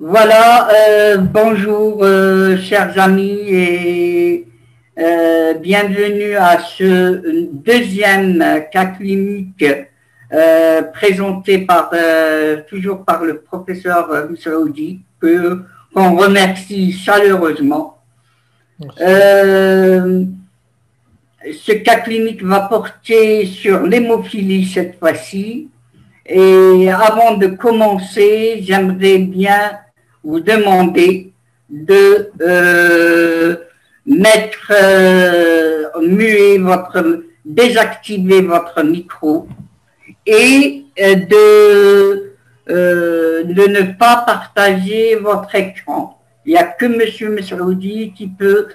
Voilà, euh, bonjour euh, chers amis et euh, bienvenue à ce deuxième cas clinique présenté par toujours par le professeur Moussaoudi, que qu'on remercie chaleureusement. ce cas clinique va porter sur l'hémophilie cette fois-ci. Et avant de commencer, j'aimerais bien vous demander de euh, mettre euh, muet votre désactiver votre micro et euh, de de ne pas partager votre écran. Il n'y a que Monsieur Mesroudi qui peut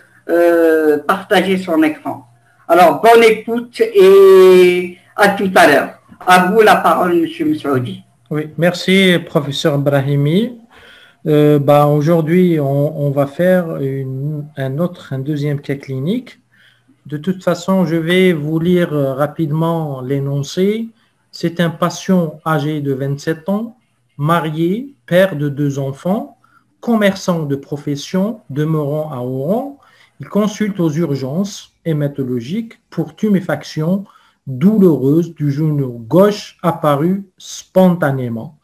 partager son écran. Alors bonne écoute et à tout à l'heure. À vous la parole, Monsieur Mesroudi. Oui, merci, professeur Brahimi. Euh, bah, aujourd'hui, on, va faire un autre, un deuxième cas clinique. De toute façon, je vais vous lire rapidement l'énoncé. C'est un patient âgé de 27 ans, marié, père de deux enfants, commerçant de profession, demeurant à Oran. Il consulte aux urgences hématologiques pour tuméfaction douloureuse du genou gauche apparue spontanément.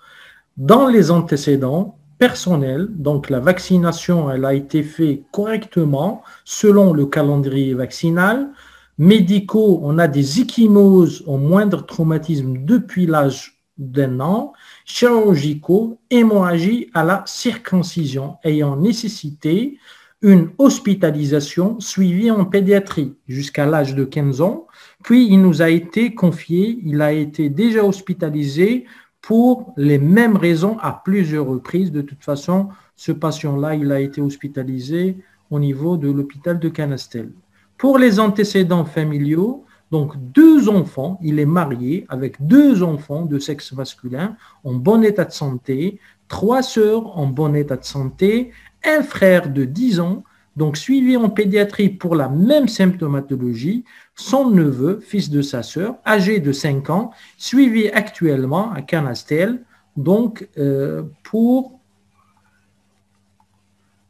Dans les antécédents, personnel. Donc la vaccination, elle a été faite correctement selon le calendrier vaccinal. Médicaux, on a des échymoses au moindre traumatisme depuis l'âge d'un an. Chirurgicaux, hémorragie à la circoncision ayant nécessité une hospitalisation suivie en pédiatrie jusqu'à l'âge de 15 ans. Puis il nous a été confié, il a été déjà hospitalisé pour les mêmes raisons à plusieurs reprises. De toute façon, ce patient-là, il a été hospitalisé au niveau de l'hôpital de Canastel. Pour les antécédents familiaux, donc deux enfants, il est marié avec deux enfants de sexe masculin en bon état de santé, trois sœurs en bon état de santé, un frère de 10 ans, donc suivi en pédiatrie pour la même symptomatologie, son neveu, fils de sa sœur, âgé de 5 ans, suivi actuellement à Canastel, donc euh, pour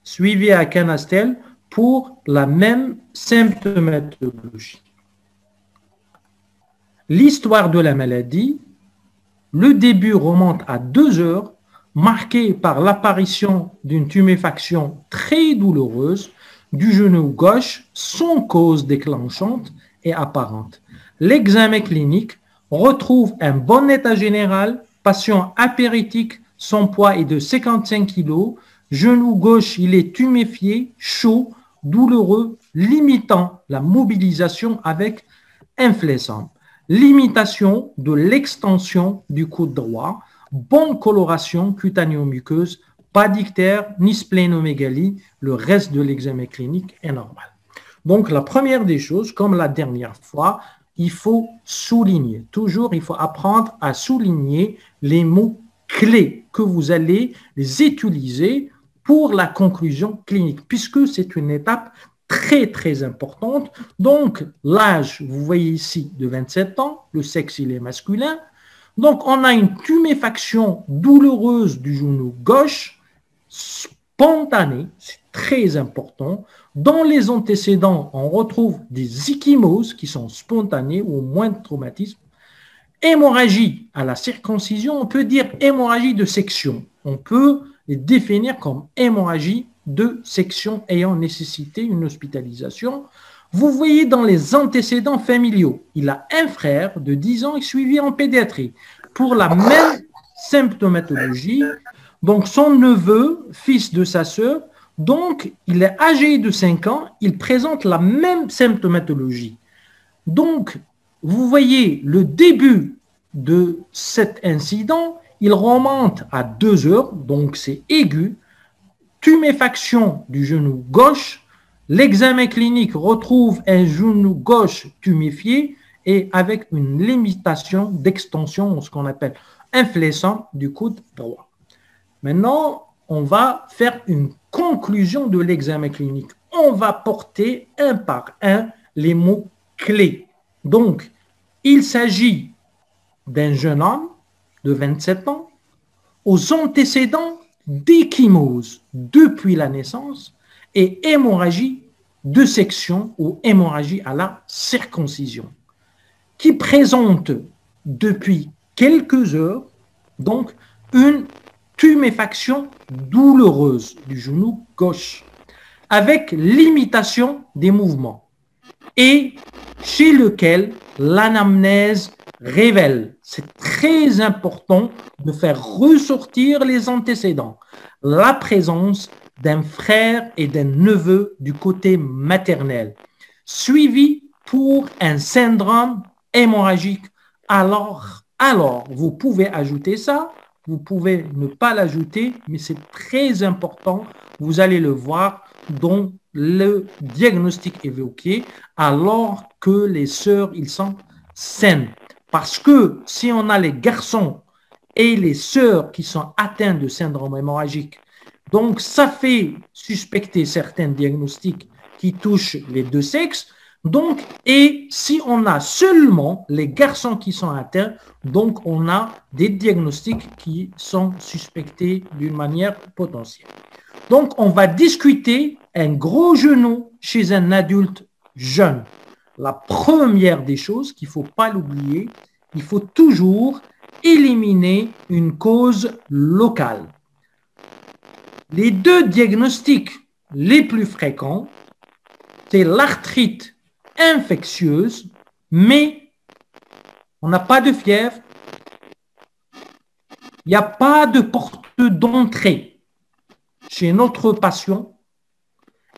suivi à Canastel pour la même symptomatologie. L'histoire de la maladie, le début remonte à deux heures, marqué par l'apparition d'une tuméfaction très douloureuse du genou gauche sans cause déclenchante et apparente. L'examen clinique retrouve un bon état général, patient apéritique, son poids est de 55 kg, genou gauche, il est tuméfié, chaud, douloureux, limitant la mobilisation avec inflexion. Limitation de l'extension du coude droit, bonne coloration cutanéo-muqueuse, pas d'ictère ni splénomégalie, le reste de l'examen clinique est normal. Donc, la première des choses, comme la dernière fois, il faut souligner. Toujours, il faut apprendre à souligner les mots clés que vous allez utiliser pour la conclusion clinique, puisque c'est une étape très, très importante. Donc, l'âge, vous voyez ici, de 27 ans, le sexe, il est masculin. Donc, on a une tuméfaction douloureuse du genou gauche, spontanée, c'est très important. Dans les antécédents, on retrouve des échymoses qui sont spontanées ou au moins de traumatisme. Hémorragie à la circoncision, on peut dire hémorragie de section. On peut les définir comme hémorragie de section ayant nécessité une hospitalisation. Vous voyez dans les antécédents familiaux, il a un frère de 10 ans et suivi en pédiatrie pour la même symptomatologie. Donc son neveu, fils de sa sœur, donc, il est âgé de 5 ans, il présente la même symptomatologie. Donc, vous voyez le début de cet incident, il remonte à 2 heures, donc c'est aigu, tuméfaction du genou gauche, l'examen clinique retrouve un genou gauche tuméfié et avec une limitation d'extension, ce qu'on appelle inflexion du coude droit. Maintenant, on va faire une conclusion de l'examen clinique. On va porter un par un les mots clés. Donc, il s'agit d'un jeune homme de 27 ans aux antécédents d'échymose depuis la naissance et hémorragie de section ou hémorragie à la circoncision, qui présente depuis quelques heures donc une tuméfaction douloureuse du genou gauche avec l'imitation des mouvements et chez lequel l'anamnèse révèle, c'est très important de faire ressortir les antécédents, la présence d'un frère et d'un neveu du côté maternel, suivi pour un syndrome hémorragique. Alors, alors, vous pouvez ajouter ça, vous pouvez ne pas l'ajouter, mais c'est très important. Vous allez le voir dans le diagnostic évoqué, alors que les sœurs, ils sont saines. Parce que si on a les garçons et les sœurs qui sont atteints de syndrome hémorragique, donc ça fait suspecter certains diagnostics qui touchent les deux sexes. Donc, et si on a seulement les garçons qui sont atteints, donc on a des diagnostics qui sont suspectés d'une manière potentielle. Donc, on va discuter un gros genou chez un adulte jeune. La première des choses qu'il ne faut pas l'oublier, il faut toujours éliminer une cause locale. Les deux diagnostics les plus fréquents, c'est l'arthrite infectieuse, mais on n'a pas de fièvre, il n'y a pas de porte d'entrée chez notre patient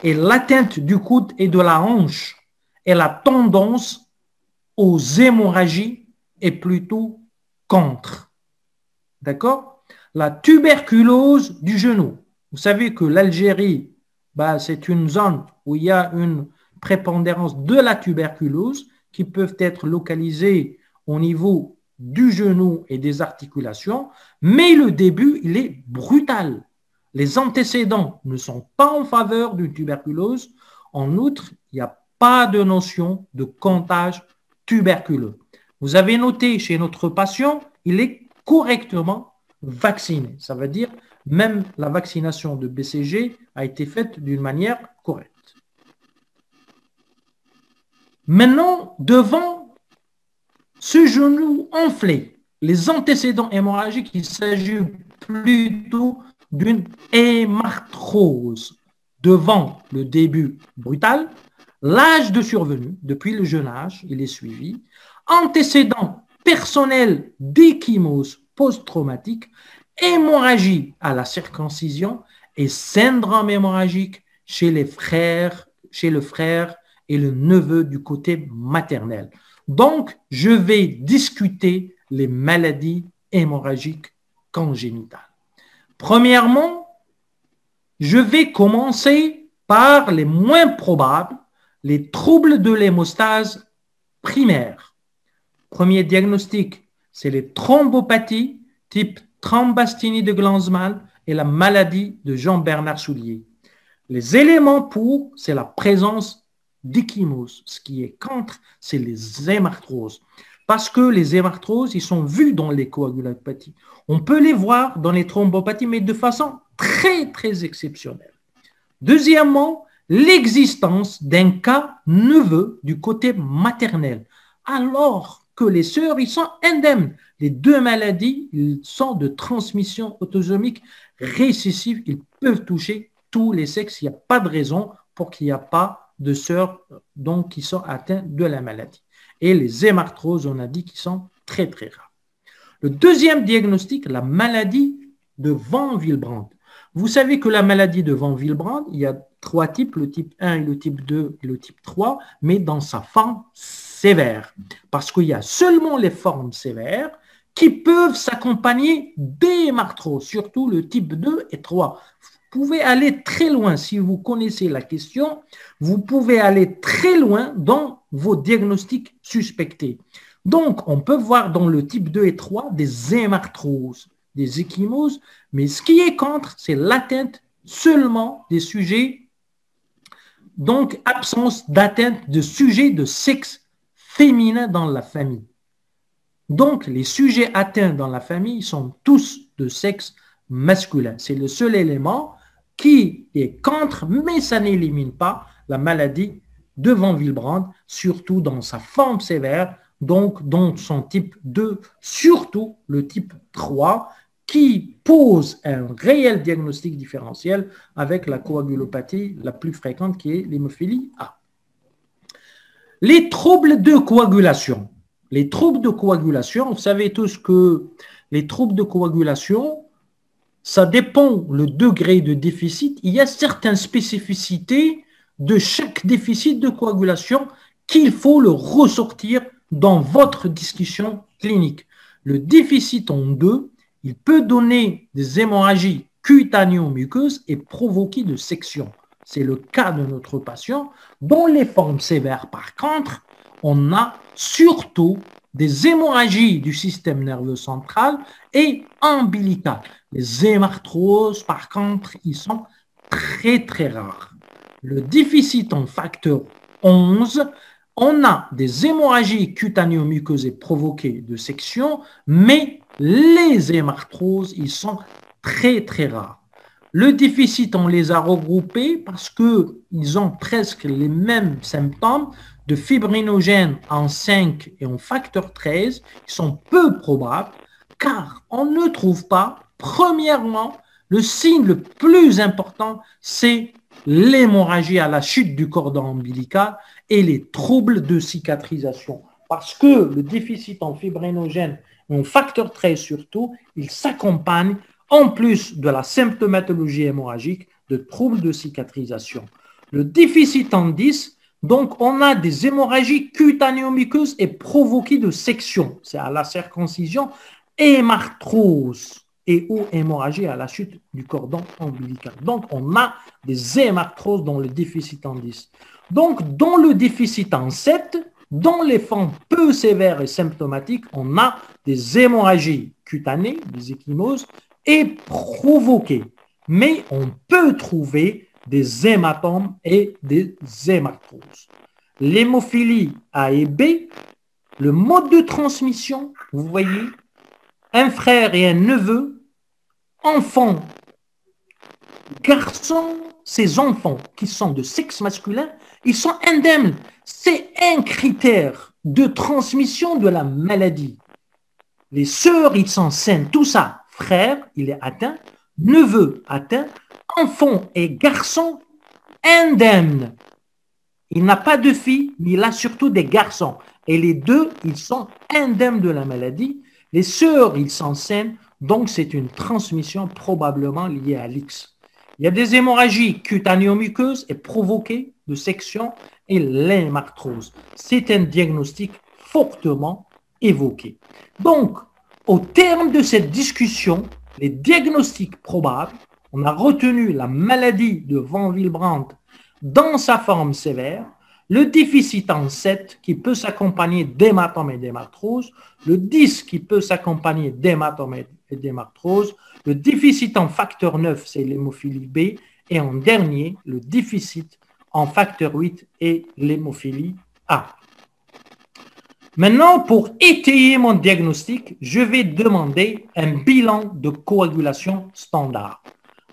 et l'atteinte du coude et de la hanche et la tendance aux hémorragies est plutôt contre. D'accord? La tuberculose du genou. Vous savez que l'Algérie, bah, c'est une zone où il y a une prépondérance de la tuberculose qui peuvent être localisées au niveau du genou et des articulations, mais le début, il est brutal. Les antécédents ne sont pas en faveur d'une tuberculose. En outre, il n'y a pas de notion de comptage tuberculeux. Vous avez noté chez notre patient, il est correctement vacciné. Ça veut dire même la vaccination de BCG a été faite d'une manière correcte. Maintenant, devant ce genou enflé, les antécédents hémorragiques, il s'agit plutôt d'une hémarthrose devant le début brutal, l'âge de survenue, depuis le jeune âge, il est suivi, antécédents personnels d'échymose post-traumatique, hémorragie à la circoncision et syndrome hémorragique chez le frère et le neveu du côté maternel. Donc, je vais discuter les maladies hémorragiques congénitales. Premièrement, je vais commencer par les moins probables, les troubles de l'hémostase primaire. Premier diagnostic, c'est les thrombopathies type thrombastenie de Glanzmann et la maladie de Jean-Bernard Soulier. Les éléments pour, c'est la présence d'échymose. Ce qui est contre, c'est les hémarthroses. Parce que les hémarthroses, ils sont vus dans les coagulopathies. On peut les voir dans les thrombopathies, mais de façon très, très exceptionnelle. Deuxièmement, l'existence d'un cas neveu du côté maternel, alors que les sœurs, ils sont indemnes. Les deux maladies, ils sont de transmission autosomique récessive. Ils peuvent toucher tous les sexes. Il n'y a pas de raison pour qu'il n'y ait pas de sœurs donc, qui sont atteintes de la maladie et les hémarthroses, on a dit, qui sont très, très rares. Le deuxième diagnostic, la maladie de Van Willebrand. Vous savez que la maladie de Van Willebrand, il y a trois types, le type 1 et le type 2 et le type 3, mais dans sa forme sévère. Parce qu'il y a seulement les formes sévères qui peuvent s'accompagner d'hémarthrose, surtout le type 2 et 3 pouvez aller très loin si vous connaissez la question. Vous pouvez aller très loin dans vos diagnostics suspectés. Donc, on peut voir dans le type 2 et 3 des hémarthroses, des échymoses, mais ce qui est contre, c'est l'atteinte seulement des sujets, donc absence d'atteinte de sujets de sexe féminin dans la famille. Donc, les sujets atteints dans la famille sont tous de sexe masculin. C'est le seul élément qui est contre, mais ça n'élimine pas la maladie de Van surtout dans sa forme sévère, donc dans son type 2, surtout le type 3, qui pose un réel diagnostic différentiel avec la coagulopathie la plus fréquente qui est l'hémophilie A. Les troubles de coagulation. Les troubles de coagulation, vous savez tous que les troubles de coagulation, ça dépend le degré de déficit. Il y a certaines spécificités de chaque déficit de coagulation qu'il faut le ressortir dans votre discussion clinique. Le déficit en deux, il peut donner des hémorragies cutanéo-muqueuses et provoquer de sections. C'est le cas de notre patient. Dans les formes sévères, par contre, on a surtout des hémorragies du système nerveux central et ombilical. Les hémarthroses, par contre, ils sont très très rares. Le déficit en facteur 11, on a des hémorragies cutanéo-muqueuses provoquées de section, mais les hémarthroses, ils sont très très rares. Le déficit, on les a regroupés parce qu'ils ont presque les mêmes symptômes de fibrinogène en 5 et en facteur 13, qui sont peu probables, car on ne trouve pas, premièrement, le signe le plus important, c'est l'hémorragie à la chute du cordon ombilical et les troubles de cicatrisation. Parce que le déficit en fibrinogène en facteur 13 surtout, il s'accompagne, en plus de la symptomatologie hémorragique, de troubles de cicatrisation. Le déficit en 10, donc on a des hémorragies cutanéo-muqueuses et provoquées de section. C'est à la circoncision, hémarthrose et ou hémorragie à la chute du cordon ombilical. Donc, on a des hémarthroses dans le déficit en 10. Donc, dans le déficit en 7, dans les formes peu sévères et symptomatiques, on a des hémorragies cutanées, des échymoses, et provoquées. Mais on peut trouver des hématomes et des hémarthroses. L'hémophilie A et B, le mode de transmission, vous voyez, un frère et un neveu, enfants, garçons, ces enfants qui sont de sexe masculin, ils sont indemnes. C'est un critère de transmission de la maladie. Les sœurs, ils sont sains, tout ça. Frère, il est atteint, neveu atteint, enfant et garçon indemnes. Il n'a pas de filles, mais il a surtout des garçons. Et les deux, ils sont indemnes de la maladie. Les sœurs, ils saines, donc c'est une transmission probablement liée à l'X. Il y a des hémorragies cutanéo-muqueuses et provoquées de section et l'hémarthrose. C'est un diagnostic fortement évoqué. Donc, au terme de cette discussion, les diagnostics probables, on a retenu la maladie de Van Willebrand dans sa forme sévère, le déficit en 7 qui peut s'accompagner d'hématome et d'hémarthrose, le 10 qui peut s'accompagner d'hématome et d'hémarthrose, le déficit en facteur 9, c'est l'hémophilie B, et en dernier, le déficit en facteur 8 et l'hémophilie A. Maintenant, pour étayer mon diagnostic, je vais demander un bilan de coagulation standard,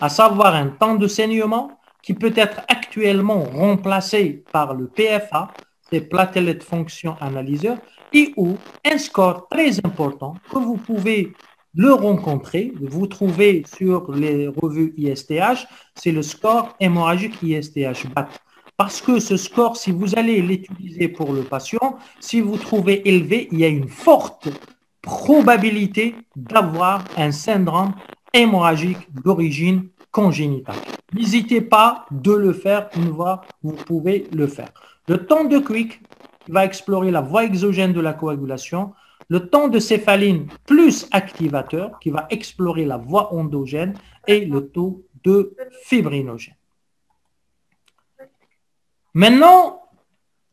à savoir un temps de saignement, qui peut être actuellement remplacé par le PFA, c'est Platelet Function Analyzer, et ou un score très important que vous pouvez le rencontrer, vous trouvez sur les revues ISTH, c'est le score hémorragique ISTH BAT. Parce que ce score, si vous allez l'utiliser pour le patient, si vous trouvez élevé, il y a une forte probabilité d'avoir un syndrome hémorragique d'origine congénitale. N'hésitez pas de le faire une fois, vous pouvez le faire. Le temps de quick va explorer la voie exogène de la coagulation. Le temps de céphaline plus activateur qui va explorer la voie endogène et le taux de fibrinogène. Maintenant,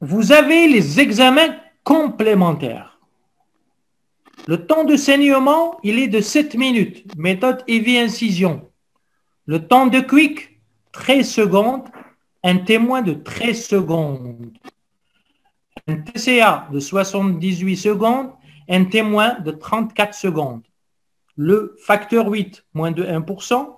vous avez les examens complémentaires. Le temps de saignement, il est de 7 minutes, méthode EV-incision. Le temps de quick, 13 secondes. Un témoin de 13 secondes. Un TCA de 78 secondes. Un témoin de 34 secondes. le facteur 8, moins de 1%.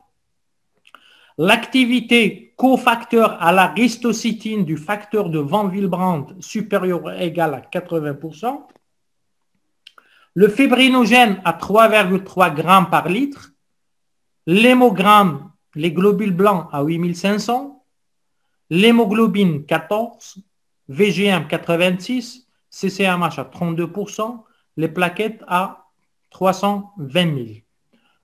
L'activité cofacteur à la ristocytine du facteur de Van Willebrand supérieur ou égal à 80%. Le fibrinogène à 3,3 grammes par litre. L'hémogramme, les globules blancs à 8500. L'hémoglobine 14. VGM 86. CCMH à 32%. Les plaquettes à 320 000.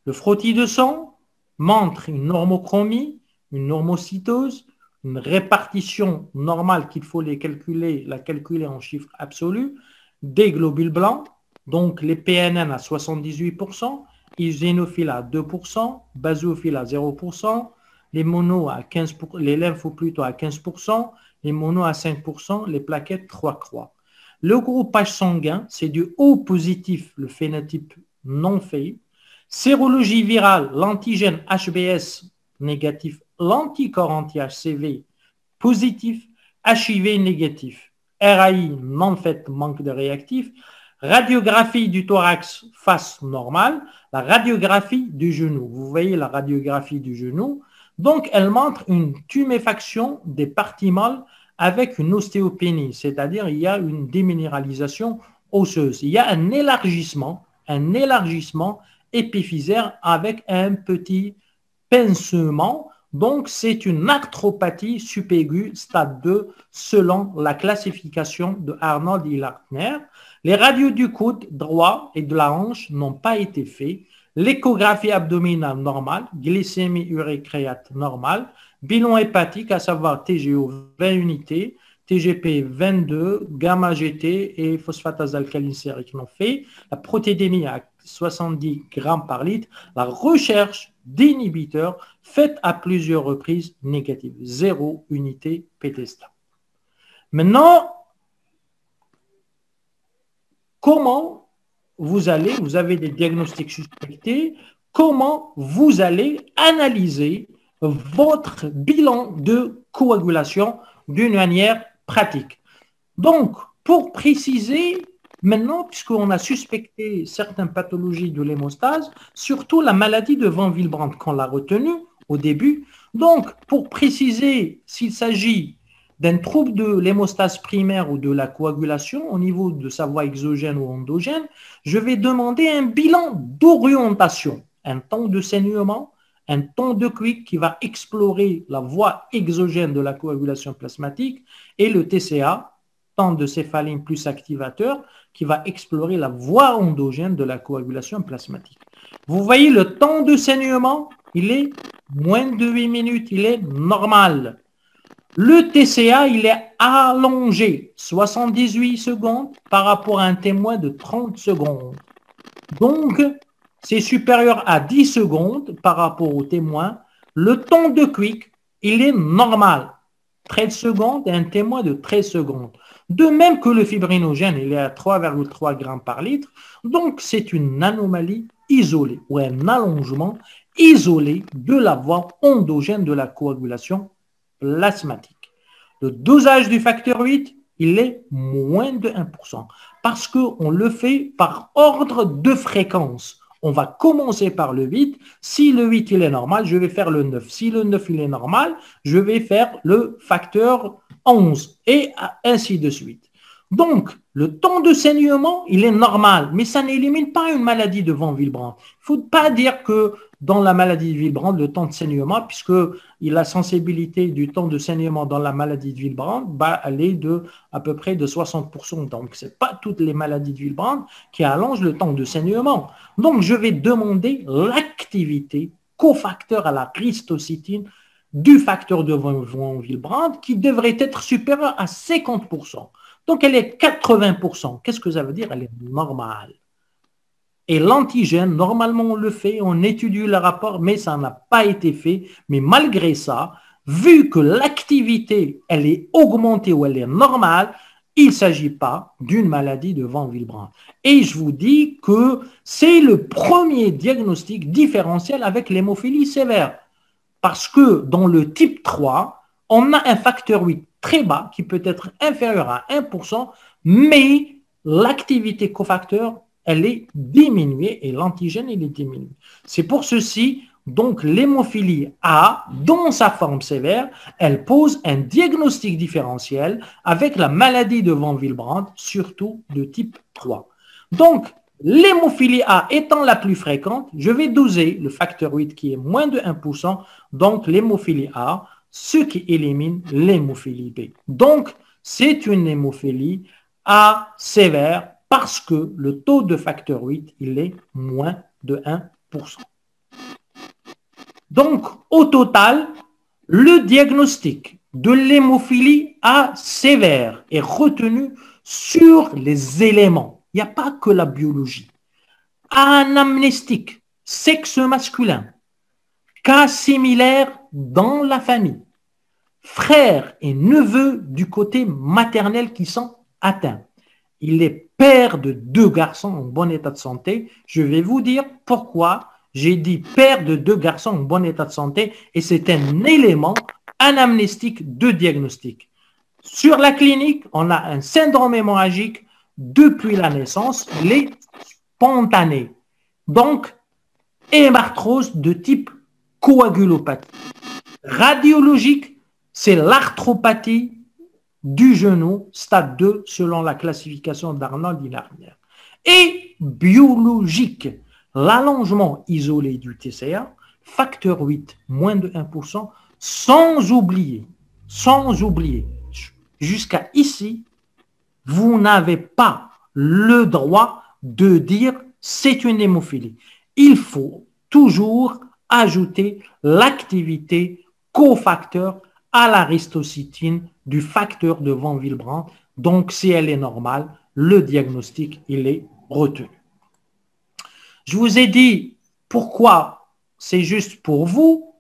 Le frottis de sang montre une normochromie, une normocytose, une répartition normale qu'il faut les calculer, la calculer en chiffres absolus, des globules blancs, donc les PNN à 78%, eosinophiles à 2%, basophiles à 0%, les monos à 15%, les lymphoplutons à 15%, les monos à 5%, les plaquettes 3 croix. Le groupage sanguin, c'est du O positif, le phénotype non fait. Sérologie virale, l'antigène HBS négatif, l'anticorps anti-HCV positif, HIV négatif. RAI non fait, manque de réactif. Radiographie du thorax face normale, la radiographie du genou. Vous voyez la radiographie du genou. Donc, elle montre une tuméfaction des parties molles avec une ostéopénie, c'est-à-dire il y a une déminéralisation osseuse. Il y a un élargissement, un élargissement épiphysaire avec un petit pincement. Donc, c'est une arthropathie subaiguë stade 2 selon la classification de Arnold et Lartner. Les radios du coude droit et de la hanche n'ont pas été faits. L'échographie abdominale normale, glycémie urécréate normale, Bilan hépatique, à savoir TGO 20 unités, TGP 22, gamma GT et phosphatase alcaline sérique non fait. La protédémie à 70 grammes par litre. La recherche d'inhibiteurs faite à plusieurs reprises négatives. Zéro unité pétesta. Maintenant, comment vous allez, vous avez des diagnostics suspectés, comment vous allez analyser votre bilan de coagulation d'une manière pratique? Donc, pour préciser, maintenant, puisqu'on a suspecté certaines pathologies de l'hémostase, surtout la maladie de Van Willebrand qu'on l'a retenu au début. Donc, pour préciser s'il s'agit d'un trouble de l'hémostase primaire ou de la coagulation au niveau de sa voie exogène ou endogène, je vais demander un bilan d'orientation, un temps de saignement, un temps de quick qui va explorer la voie exogène de la coagulation plasmatique et le TCA, de céphaline plus activateur, qui va explorer la voie endogène de la coagulation plasmatique. Vous voyez le temps de saignement, il est moins de 8 minutes, il est normal. Le TCA, il est allongé, 78 secondes par rapport à un témoin de 30 secondes. Donc, c'est supérieur à 10 secondes par rapport au témoin, le temps de quick, il est normal. 13 secondes et un témoin de 13 secondes. De même que le fibrinogène, il est à 3,3 grammes par litre. Donc, c'est une anomalie isolée ou un allongement isolé de la voie endogène de la coagulation plasmatique. Le dosage du facteur 8, il est moins de 1%. Parce qu'on le fait par ordre de fréquence. On va commencer par le 8. Si le 8 il est normal, je vais faire le 9. Si le 9 il est normal, je vais faire le facteur 11 et ainsi de suite. Donc, le temps de saignement, il est normal, mais ça n'élimine pas une maladie de Van Willebrand. Il ne faut pas dire que dans la maladie de Willebrand, le temps de saignement, puisque la sensibilité du temps de saignement dans la maladie de Willebrand va aller de à peu près de 60%. Donc, ce n'est pas toutes les maladies de Willebrand qui allongent le temps de saignement. Donc, je vais demander l'activité cofacteur à la ristocytine du facteur de Willebrand qui devrait être supérieur à 50%. Donc, elle est 80%. Qu'est-ce que ça veut dire? Elle est normale. Et l'antigène, normalement, on le fait, on étudie le rapport, mais ça n'a pas été fait. Mais malgré ça, vu que l'activité, elle est augmentée ou elle est normale, il ne s'agit pas d'une maladie de Van Willebrand. Et je vous dis que c'est le premier diagnostic différentiel avec l'hémophilie sévère. Parce que dans le type 3, on a un facteur 8 très bas qui peut être inférieur à 1%, mais l'activité cofacteur elle est diminuée et l'antigène, est diminué. C'est pour ceci, donc l'hémophilie A, dans sa forme sévère, elle pose un diagnostic différentiel avec la maladie de Van Willebrand, surtout de type 3. Donc, l'hémophilie A étant la plus fréquente, je vais doser le facteur 8 qui est moins de 1%, donc l'hémophilie A, ce qui élimine l'hémophilie B. Donc, c'est une hémophilie A sévère parce que le taux de facteur 8, il est moins de 1%. Donc, au total, le diagnostic de l'hémophilie A sévère est retenu sur les éléments. Il n'y a pas que la biologie. Anamnestique, sexe masculin, cas similaire dans la famille, frères et neveux du côté maternel qui sont atteints. Il est père de deux garçons en bon état de santé. Je vais vous dire pourquoi j'ai dit père de deux garçons en bon état de santé et c'est un élément anamnestique de diagnostic. Sur la clinique, on a un syndrome hémorragique depuis la naissance, il est spontané. Donc, hémarthrose de type coagulopathie. Radiologique, c'est l'arthropathie du genou, stade 2, selon la classification d'Arnold Inarnier. Et biologique, l'allongement isolé du TCA, facteur 8, moins de 1%, sans oublier, sans oublier, jusqu'à ici, vous n'avez pas le droit de dire c'est une hémophilie. Il faut toujours ajouter l'activité cofacteur à l'aristocytine du facteur de Van Willebrand. Donc, si elle est normale, le diagnostic, il est retenu. Je vous ai dit pourquoi c'est juste pour vous.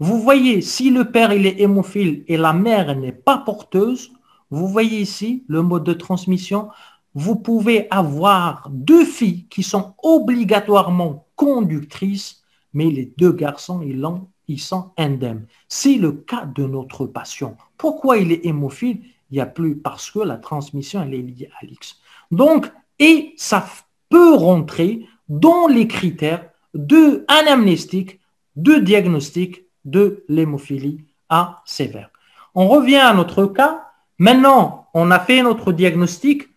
Vous voyez, si le père il est hémophile et la mère n'est pas porteuse, vous voyez ici le mode de transmission. Vous pouvez avoir deux filles qui sont obligatoirement conductrices, mais les deux garçons, ils, ont, ils sont indemnes. C'est le cas de notre patient. Pourquoi il est hémophile? Il n'y a plus parce que la transmission, elle est liée à l'X. Donc, et ça peut rentrer dans les critères de anamnestique, de diagnostic de l'hémophilie A sévère. On revient à notre cas. Maintenant, on a fait notre diagnostic.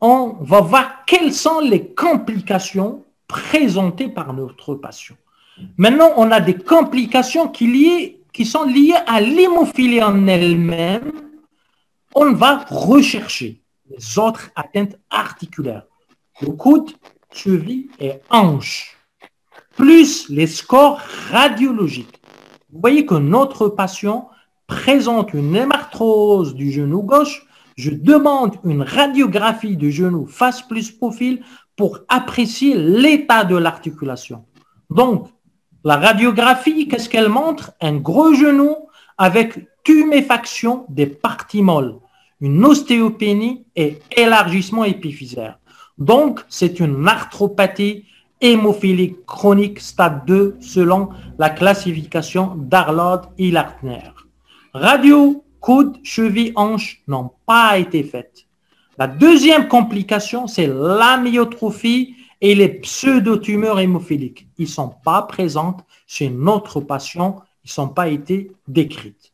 On va voir quelles sont les complications présentées par notre patient. Maintenant, on a des complications qui, qui sont liées à l'hémophilie en elle-même. On va rechercher les autres atteintes articulaires le coude, cheville et hanche, plus les scores radiologiques. Vous voyez que notre patient présente une hémarthrose du genou gauche. Je demande une radiographie du genou face plus profil pour apprécier l'état de l'articulation. Donc, la radiographie, qu'est-ce qu'elle montre? Un gros genou avec tuméfaction des parties molles, une ostéopénie et élargissement épiphysaire. Donc, c'est une arthropathie hémophilique chronique stade 2 selon la classification d'Arlod et Radio, coude, cheville, hanche n'ont pas été faites. La deuxième complication, c'est l'amyotrophie et les pseudotumeurs hémophiliques. Ils ne sont pas présentes chez notre patient, ils ne sont pas été décrites.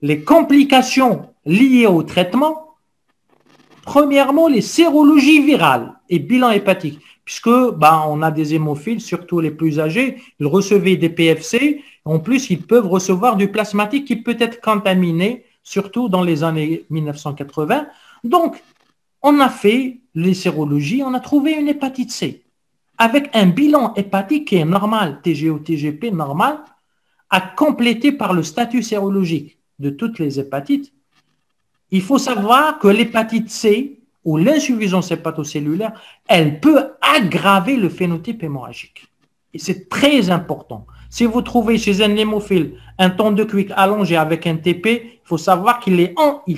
Les complications liées au traitement, Premièrement, les sérologies virales et bilan hépatique, puisque ben, on a des hémophiles, surtout les plus âgés, ils recevaient des PFC. En plus, ils peuvent recevoir du plasmatique qui peut être contaminé, surtout dans les années 1980. Donc, on a fait les sérologies, on a trouvé une hépatite C avec un bilan hépatique qui est normal, TGO, TGP normal, à compléter par le statut sérologique de toutes les hépatites il faut savoir que l'hépatite C ou l'insuffisance hépatocellulaire, elle peut aggraver le phénotype hémorragique. Et c'est très important. Si vous trouvez chez un hémophile un temps de quick allongé avec un TP, il faut savoir qu'il est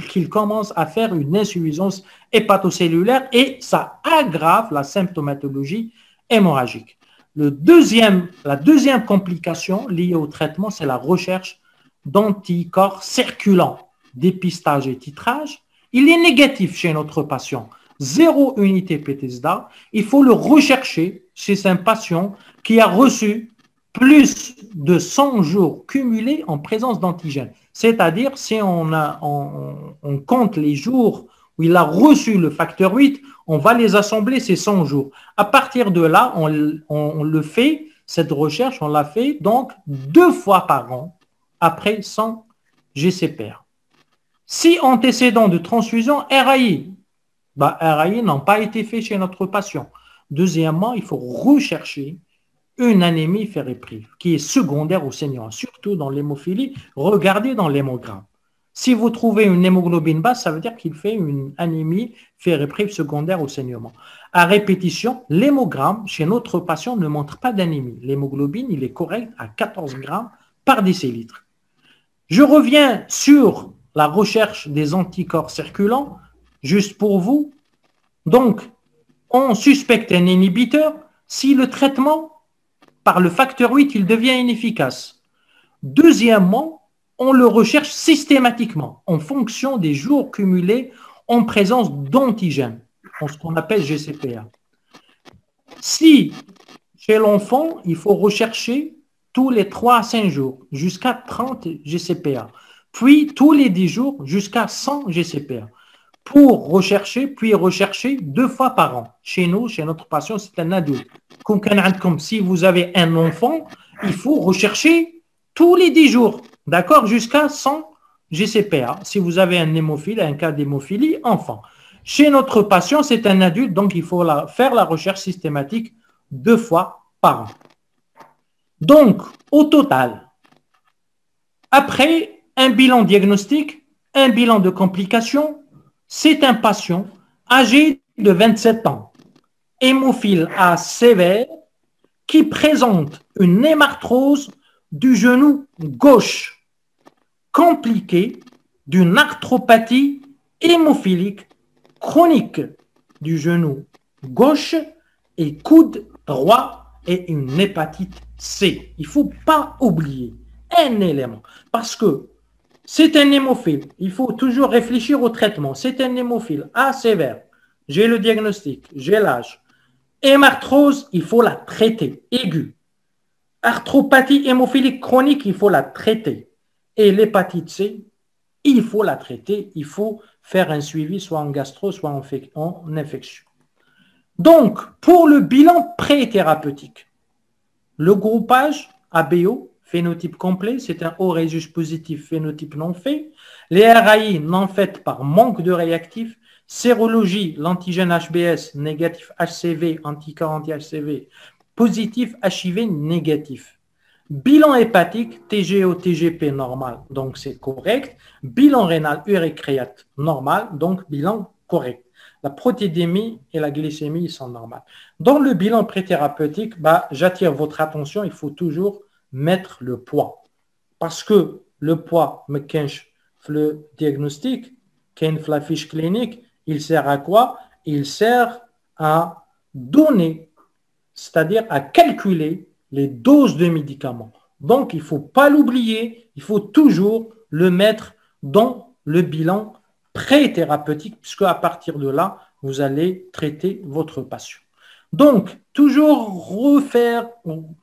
qu'il commence à faire une insuffisance hépatocellulaire et ça aggrave la symptomatologie hémorragique. La deuxième complication liée au traitement, c'est la recherche d'anticorps circulants dépistage et titrage, il est négatif chez notre patient. zéro unité PTSDA, il faut le rechercher chez un patient qui a reçu plus de 100 jours cumulés en présence d'antigènes. C'est-à-dire, si on, compte les jours où il a reçu le facteur 8, on va les assembler ces 100 jours. À partir de là, on, le fait, cette recherche, on l'a fait donc deux fois par an après 100 GCPR. Si antécédent de transfusion RAI, bah, RAI n'ont pas été faits chez notre patient. Deuxièmement, il faut rechercher une anémie ferriprive qui est secondaire au saignement, surtout dans l'hémophilie. Regardez dans l'hémogramme. Si vous trouvez une hémoglobine basse, ça veut dire qu'il fait une anémie ferriprive secondaire au saignement. À répétition, l'hémogramme chez notre patient ne montre pas d'anémie. L'hémoglobine, il est correct à 14 grammes par décilitre. Je reviens sur la recherche des anticorps circulants, juste pour vous. Donc, on suspecte un inhibiteur si le traitement par le facteur 8, il devient inefficace. Deuxièmement, on le recherche systématiquement en fonction des jours cumulés en présence d'antigènes, ce qu'on appelle GCPA. Si chez l'enfant, il faut rechercher tous les 3 à 5 jours jusqu'à 30 GCPA, puis tous les 10 jours jusqu'à 100 GCPA pour rechercher, puis rechercher deux fois par an. Chez nous, chez notre patient, c'est un adulte. Comme si vous avez un enfant, il faut rechercher tous les 10 jours, d'accord, jusqu'à 100 GCPA. Si vous avez un hémophile, un cas d'hémophilie, enfant. Chez notre patient, c'est un adulte, donc il faut faire la recherche systématique deux fois par an. Donc, au total, après un bilan diagnostique, un bilan de complications, c'est un patient âgé de 27 ans, hémophile A sévère, qui présente une hémarthrose du genou gauche, compliquée d'une arthropathie hémophilique chronique du genou gauche et coude droit et une hépatite C. Il ne faut pas oublier un élément parce que c'est un hémophile. Il faut toujours réfléchir au traitement. C'est un hémophile A sévère. J'ai le diagnostic, j'ai l'âge. Hémarthrose, il faut la traiter, aiguë. Arthropathie hémophilique chronique, il faut la traiter. Et l'hépatite C, il faut la traiter, il faut faire un suivi soit en gastro, soit en, en infection. Donc, pour le bilan pré-thérapeutique, le groupage ABO, phénotype complet, c'est un haut résus positif, phénotype non fait. Les RAI non faites par manque de réactifs. Sérologie, l'antigène HBS négatif HCV, anticorps anti-HCV, positif HIV négatif. Bilan hépatique, TGO, TGP normal, donc c'est correct. Bilan rénal, urécréate normal, donc bilan correct. La protédémie et la glycémie sont normales. Dans le bilan préthérapeutique, bah, j'attire votre attention, il faut toujours mettre le poids. Parce que le poids, le diagnostic, la fiche clinique, il sert à quoi? Il sert à donner, c'est-à-dire à calculer les doses de médicaments. Donc, il ne faut pas l'oublier, il faut toujours le mettre dans le bilan pré-thérapeutique, puisque à partir de là, vous allez traiter votre patient. Donc, toujours refaire,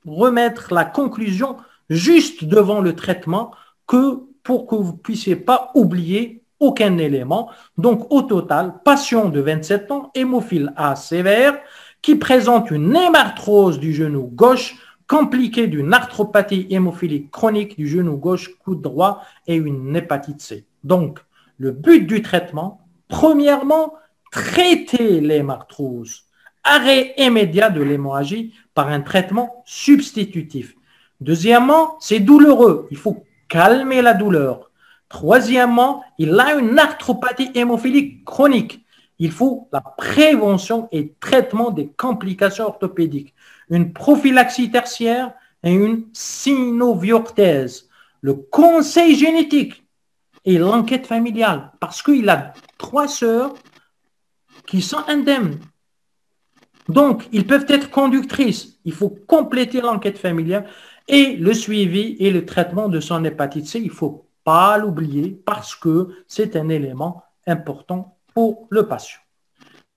remettre la conclusion juste devant le traitement que pour que vous ne puissiez pas oublier aucun élément. Donc, au total, patient de 27 ans, hémophile A sévère, qui présente une hémarthrose du genou gauche, compliquée d'une arthropathie hémophilique chronique du genou gauche, coude droit et une hépatite C. Donc, le but du traitement, premièrement, traiter l'hémarthrose arrêt immédiat de l'hémorragie par un traitement substitutif. Deuxièmement, c'est douloureux. Il faut calmer la douleur. Troisièmement, il a une arthropathie hémophilique chronique. Il faut la prévention et traitement des complications orthopédiques, une prophylaxie tertiaire et une synoviorthèse. Le conseil génétique et l'enquête familiale, parce qu'il a trois sœurs qui sont indemnes donc, ils peuvent être conductrices. Il faut compléter l'enquête familiale et le suivi et le traitement de son hépatite C. Il faut pas l'oublier parce que c'est un élément important pour le patient.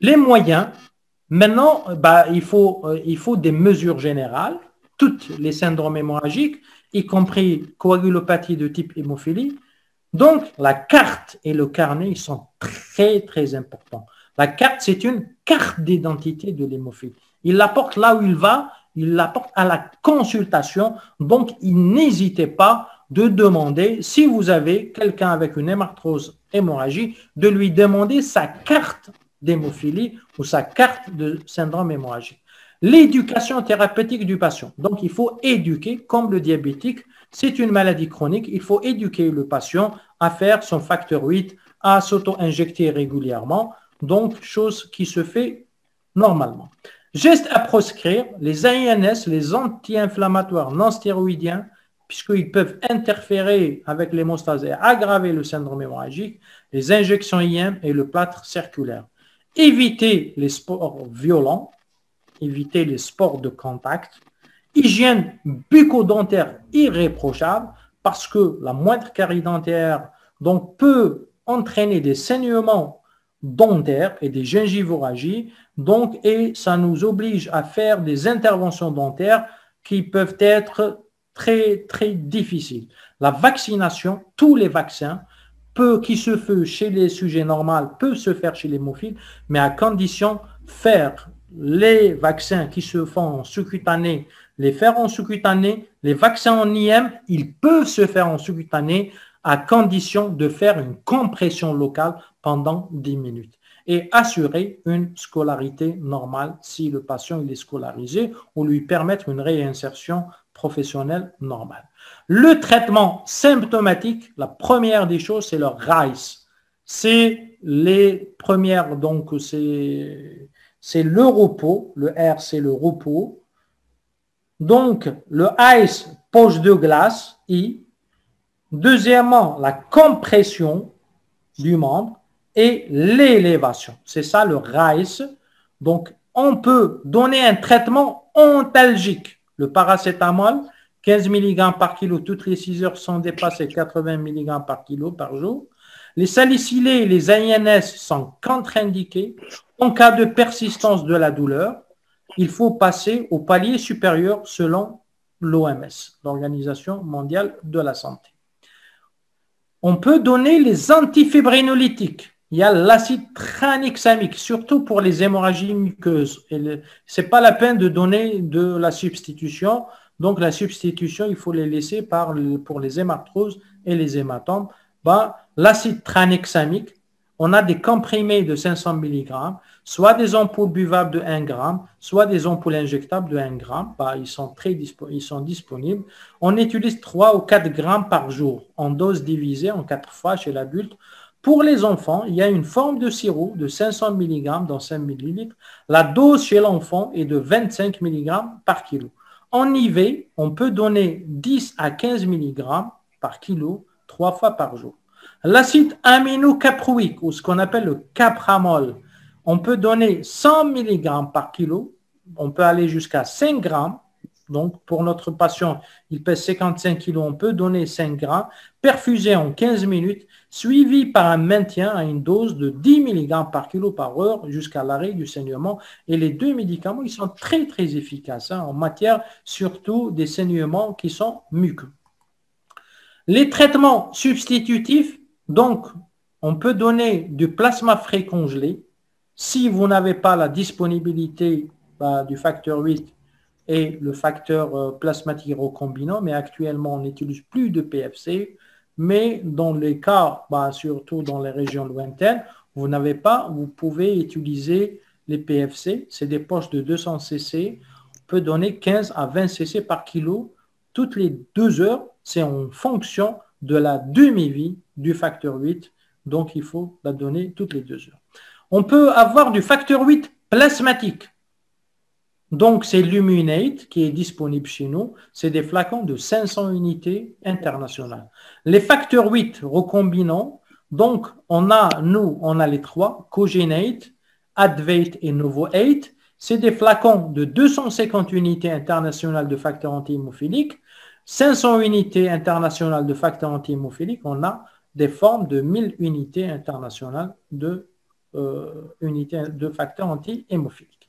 Les moyens, maintenant, bah, il, faut, euh, il faut des mesures générales. Toutes les syndromes hémorragiques, y compris coagulopathie de type hémophilie. Donc, la carte et le carnet, ils sont très, très importants. La carte, c'est une carte d'identité de l'hémophilie. Il l'apporte là où il va, il l'apporte à la consultation. Donc, il n'hésitez pas de demander, si vous avez quelqu'un avec une hémarthrose hémorragie, de lui demander sa carte d'hémophilie ou sa carte de syndrome hémorragique. L'éducation thérapeutique du patient. Donc, il faut éduquer, comme le diabétique, c'est une maladie chronique, il faut éduquer le patient à faire son facteur 8, à s'auto-injecter régulièrement. Donc, chose qui se fait normalement. Geste à proscrire, les AINS, les anti-inflammatoires non stéroïdiens, puisqu'ils peuvent interférer avec l'hémostase et aggraver le syndrome hémorragique, les injections IM et le plâtre circulaire. Éviter les sports violents, éviter les sports de contact, hygiène bucco-dentaire irréprochable, parce que la moindre carie dentaire donc, peut entraîner des saignements dentaires et des gingivorragies, donc, et ça nous oblige à faire des interventions dentaires qui peuvent être très, très difficiles. La vaccination, tous les vaccins, peut, qui se fait chez les sujets normaux, peuvent se faire chez les mais à condition faire les vaccins qui se font en sous-cutané, les faire en sous-cutané, les vaccins en IM, ils peuvent se faire en sous-cutané à condition de faire une compression locale pendant 10 minutes et assurer une scolarité normale si le patient il est scolarisé ou lui permettre une réinsertion professionnelle normale. Le traitement symptomatique, la première des choses, c'est le RICE. C'est les premières, donc c'est c'est le repos. Le R, c'est le repos. Donc, le ice, poche de glace, I. Deuxièmement, la compression du membre et l'élévation. C'est ça le RICE. Donc, on peut donner un traitement ontalgique. Le paracétamol, 15 mg par kilo toutes les 6 heures sans dépasser 80 mg par kilo par jour. Les salicylés et les AINS sont contre-indiqués. En cas de persistance de la douleur, il faut passer au palier supérieur selon l'OMS, l'Organisation mondiale de la santé. On peut donner les antifibrinolytiques. Il y a l'acide tranexamique, surtout pour les hémorragies muqueuses. Ce n'est pas la peine de donner de la substitution. Donc la substitution, il faut les laisser pour les hémarthroses et les hématomes. Bah, l'acide tranexamique, on a des comprimés de 500 mg, soit des ampoules buvables de 1 g, soit des ampoules injectables de 1 g. Bah, ils, sont très ils sont disponibles. On utilise 3 ou 4 grammes par jour en dose divisée en 4 fois chez l'adulte. Pour les enfants, il y a une forme de sirop de 500 mg dans 5 ml. La dose chez l'enfant est de 25 mg par kilo. En IV, on peut donner 10 à 15 mg par kilo trois fois par jour. L'acide aminocaproïque, ou ce qu'on appelle le capramol, on peut donner 100 mg par kilo, on peut aller jusqu'à 5 grammes. Donc, pour notre patient, il pèse 55 kg, on peut donner 5 grammes, perfusé en 15 minutes, suivi par un maintien à une dose de 10 mg par kilo par heure jusqu'à l'arrêt du saignement. Et les deux médicaments, ils sont très, très efficaces hein, en matière surtout des saignements qui sont muqueux. Les traitements substitutifs, donc, on peut donner du plasma frais congelé. Si vous n'avez pas la disponibilité bah, du facteur 8 et le facteur euh, plasmatique recombinant, mais actuellement, on n'utilise plus de PFC. Mais dans les cas, bah, surtout dans les régions lointaines, vous n'avez pas, vous pouvez utiliser les PFC. C'est des poches de 200 cc. On peut donner 15 à 20 cc par kilo toutes les deux heures. C'est en fonction de la demi-vie du facteur 8. Donc, il faut la donner toutes les deux heures. On peut avoir du facteur 8 plasmatique. Donc, c'est Luminate qui est disponible chez nous. C'est des flacons de 500 unités internationales. Les facteurs 8 recombinants, donc, on a, nous, on a les trois, Cogenate, Advate et Novoate. C'est des flacons de 250 unités internationales de facteurs anti-hémophiliques 500 unités internationales de facteurs anti-hémophiliques, on a des formes de 1000 unités internationales de unités de facteurs anti-hémophiliques.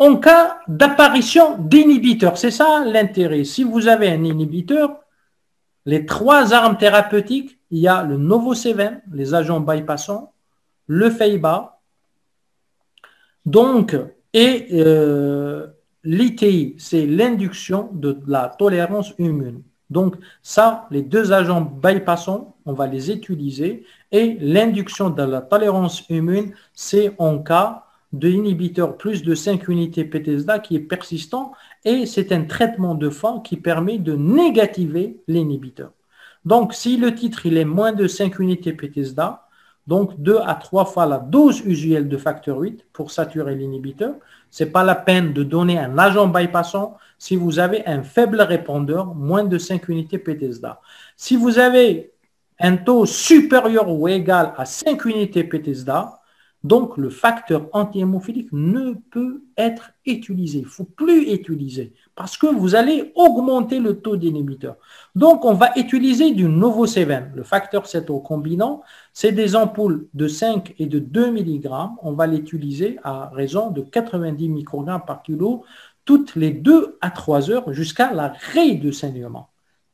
En cas d'apparition d'inhibiteurs, c'est ça l'intérêt. Si vous avez un inhibiteur, les trois armes thérapeutiques, il y a le Novoseven, les agents bypassants, le FEIBA, donc, et euh, l'ITI, c'est l'induction de la tolérance immune. Donc, ça, les deux agents bypassants, on va les utiliser. Et l'induction de la tolérance immune, c'est en cas d'inhibiteur plus de 5 unités PTSDA qui est persistant et c'est un traitement de fond qui permet de négativer l'inhibiteur. Donc, si le titre il est moins de 5 unités PTSDA, donc 2 à 3 fois la dose usuelle de facteur 8 pour saturer l'inhibiteur, ce n'est pas la peine de donner un agent bypassant si vous avez un faible répondeur, moins de 5 unités PTSDA. Si vous avez un taux supérieur ou égal à 5 unités PTSDA, donc, le facteur anti-hémophilique ne peut être utilisé. Il ne faut plus utiliser parce que vous allez augmenter le taux d'inhibiteur. Donc, on va utiliser du Novoseven, le facteur 7 au combinant. C'est des ampoules de 5 et de 2 mg. On va l'utiliser à raison de 90 microgrammes par kilo toutes les 2 à 3 heures jusqu'à l'arrêt de saignement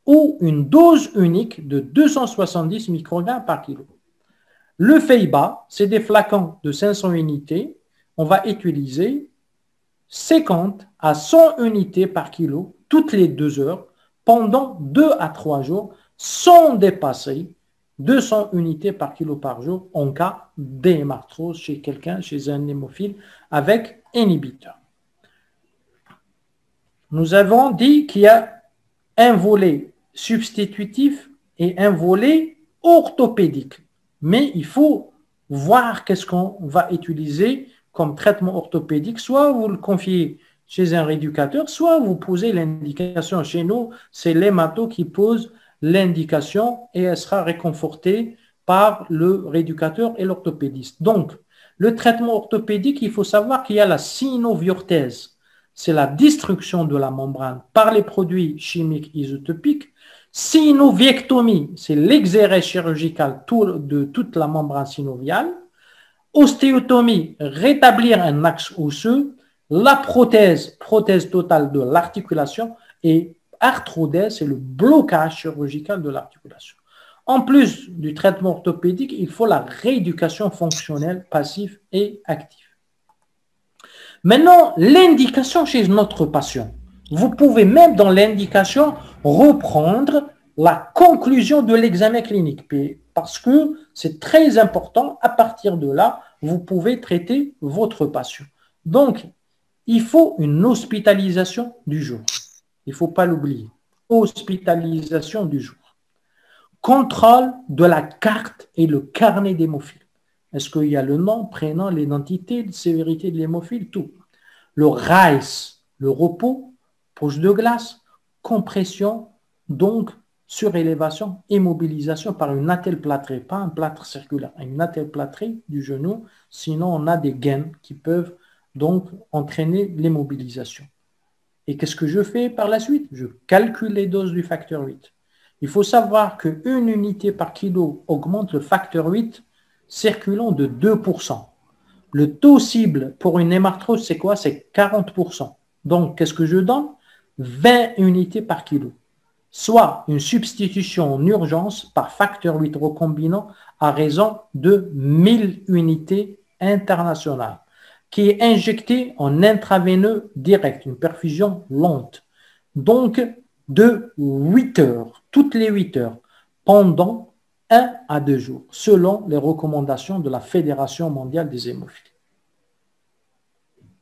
ou une dose unique de 270 microgrammes par kilo. Le FEIBA, c'est des flacons de 500 unités. On va utiliser 50 à 100 unités par kilo toutes les deux heures pendant 2 à 3 jours sans dépasser 200 unités par kilo par jour en cas d'hémarthrose chez quelqu'un, chez un hémophile avec inhibiteur. Nous avons dit qu'il y a un volet substitutif et un volet orthopédique. Mais il faut voir qu'est-ce qu'on va utiliser comme traitement orthopédique. Soit vous le confiez chez un rééducateur, soit vous posez l'indication. Chez nous, c'est l'hémato qui pose l'indication et elle sera réconfortée par le rééducateur et l'orthopédiste. Donc, le traitement orthopédique, il faut savoir qu'il y a la synoviorthèse. C'est la destruction de la membrane par les produits chimiques isotopiques Synoviectomie, c'est l'exérèse chirurgical de toute la membrane synoviale. Ostéotomie, rétablir un axe osseux. La prothèse, prothèse totale de l'articulation. Et arthrodèse, c'est le blocage chirurgical de l'articulation. En plus du traitement orthopédique, il faut la rééducation fonctionnelle passive et active. Maintenant, l'indication chez notre patient. Vous pouvez même dans l'indication reprendre la conclusion de l'examen clinique parce que c'est très important. À partir de là, vous pouvez traiter votre patient. Donc, il faut une hospitalisation du jour. Il ne faut pas l'oublier. Hospitalisation du jour. Contrôle de la carte et le carnet d'hémophile. Est-ce qu'il y a le nom, prénom, l'identité, la sévérité de l'hémophile, tout. Le RICE, le repos, poche de glace, compression, donc surélévation, immobilisation par une plâtrée, pas un plâtre circulaire, une plâtrée du genou, sinon on a des gaines qui peuvent donc entraîner l'immobilisation. Et qu'est-ce que je fais par la suite? Je calcule les doses du facteur 8. Il faut savoir qu'une unité par kilo augmente le facteur 8 circulant de 2%. Le taux cible pour une hémarthrose, c'est quoi? C'est 40%. Donc, qu'est-ce que je donne? 20 unités par kilo, soit une substitution en urgence par facteur 8 recombinant à raison de 1000 unités internationales, qui est injectée en intraveineux direct, une perfusion lente, donc de 8 heures, toutes les 8 heures, pendant 1 à 2 jours, selon les recommandations de la Fédération mondiale des hémophiles.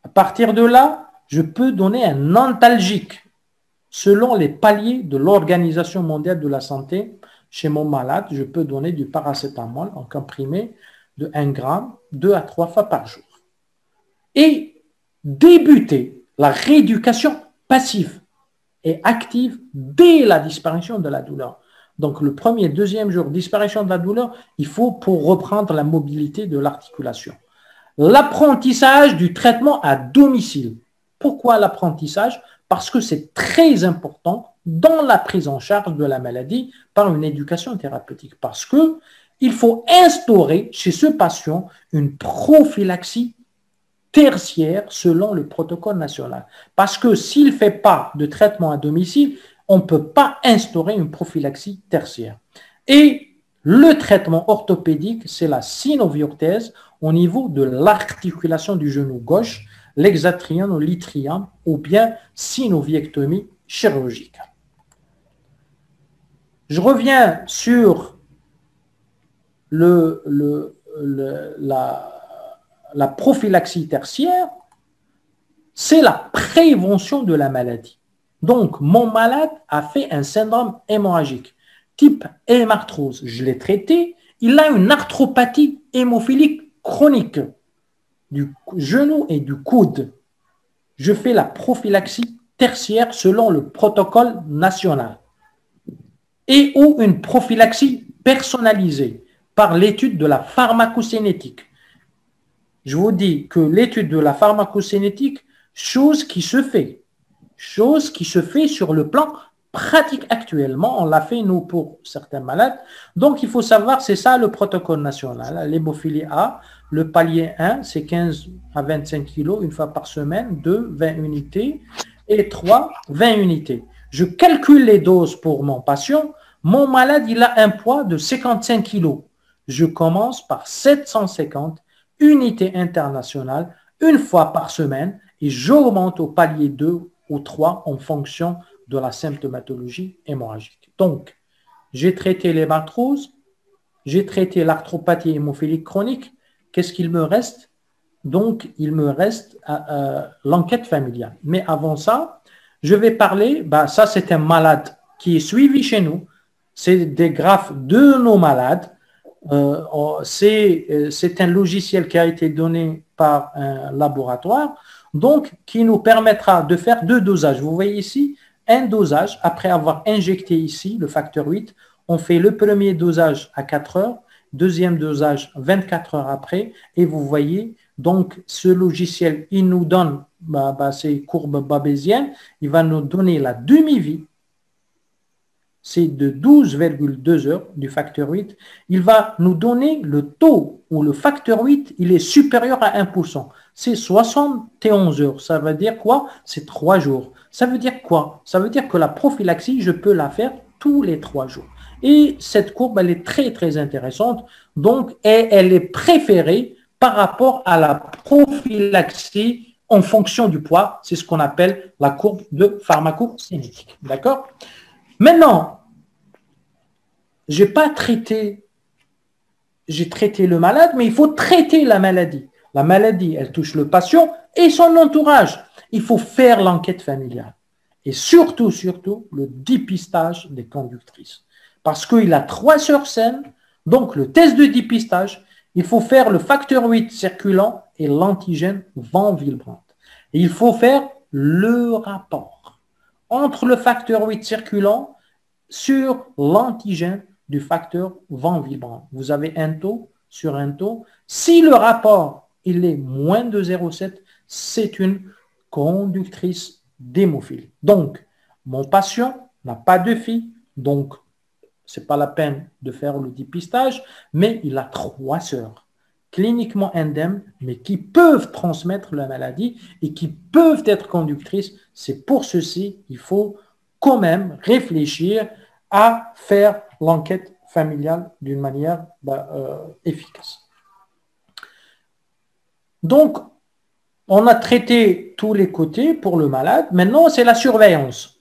À partir de là, je peux donner un antalgique Selon les paliers de l'Organisation mondiale de la santé, chez mon malade, je peux donner du paracétamol en comprimé de 1 gramme 2 à 3 fois par jour. Et débuter la rééducation passive et active dès la disparition de la douleur. Donc le premier, deuxième jour, disparition de la douleur, il faut pour reprendre la mobilité de l'articulation. L'apprentissage du traitement à domicile. Pourquoi l'apprentissage? Parce que c'est très important dans la prise en charge de la maladie par une éducation thérapeutique. Parce que il faut instaurer chez ce patient une prophylaxie tertiaire selon le protocole national. Parce que s'il ne fait pas de traitement à domicile, on ne peut pas instaurer une prophylaxie tertiaire. Et le traitement orthopédique, c'est la synoviorthèse au niveau de l'articulation du genou gauche, l'exatrium ou l'itrium, ou bien synoviectomie chirurgicale. Je reviens sur le, la prophylaxie tertiaire, c'est la prévention de la maladie. Donc, mon malade a fait un syndrome hémorragique type hémarthrose. Je l'ai traité. Il a une arthropathie hémophilique chronique du genou et du coude. Je fais la prophylaxie tertiaire selon le protocole national et ou une prophylaxie personnalisée par l'étude de la pharmacocénétique. Je vous dis que l'étude de la pharmacocénétique, chose qui se fait, chose qui se fait sur le plan pratique actuellement. On l'a fait, nous, pour certains malades. Donc, il faut savoir, c'est ça le protocole national. L'hémophilie A, le palier 1, c'est 15 à 25 kg une fois par semaine, 2, 20 unités, et 3, 20 unités. Je calcule les doses pour mon patient. Mon malade, il a un poids de 55 kg. Je commence par 750 unités internationales une fois par semaine et j'augmente au palier 2 ou 3 en fonction de la symptomatologie hémorragique. Donc, j'ai traité les l'hématrose, j'ai traité l'arthropathie hémophilique chronique. Qu'est-ce qu'il me reste? Donc, il me reste euh, euh, l'enquête familiale. Mais avant ça, je vais parler, bah, ça c'est un malade qui est suivi chez nous. C'est des graphes de nos malades. Euh, c'est un logiciel qui a été donné par un laboratoire, donc qui nous permettra de faire deux dosages. Vous voyez ici, un dosage, après avoir injecté ici le facteur 8, on fait le premier dosage à 4 heures, deuxième dosage 24 heures après, et vous voyez, donc ce logiciel, il nous donne bah, bah, ces courbes babésiennes, il va nous donner la demi-vie, c'est de 12,2 heures du facteur 8, il va nous donner le taux où le facteur 8, il est supérieur à 1%. C'est 71 heures. Ça veut dire quoi? C'est 3 jours. Ça veut dire quoi? Ça veut dire que la prophylaxie, je peux la faire tous les 3 jours. Et cette courbe, elle est très, très intéressante. Donc, elle est préférée par rapport à la prophylaxie en fonction du poids. C'est ce qu'on appelle la courbe de pharmacocinétique. D'accord? Maintenant, j'ai pas traité, j'ai traité le malade, mais il faut traiter la maladie. La maladie, elle touche le patient et son entourage. Il faut faire l'enquête familiale. Et surtout, surtout, le dépistage des conductrices. Parce qu'il a trois sœurs saines, donc le test de dépistage, il faut faire le facteur 8 circulant et l'antigène Van Willebrand. Et il faut faire le rapport entre le facteur 8 circulant sur l'antigène du facteur Van Willebrand. Vous avez un taux sur un taux. Si le rapport il est moins de 0,7, c'est une conductrice d'hémophilie. Donc, mon patient n'a pas de fille, donc ce n'est pas la peine de faire le dépistage, mais il a trois sœurs cliniquement indemnes, mais qui peuvent transmettre la maladie et qui peuvent être conductrices. C'est pour ceci qu'il faut quand même réfléchir à faire l'enquête familiale d'une manière bah, euh, efficace. Donc, on a traité tous les côtés pour le malade. Maintenant, c'est la surveillance.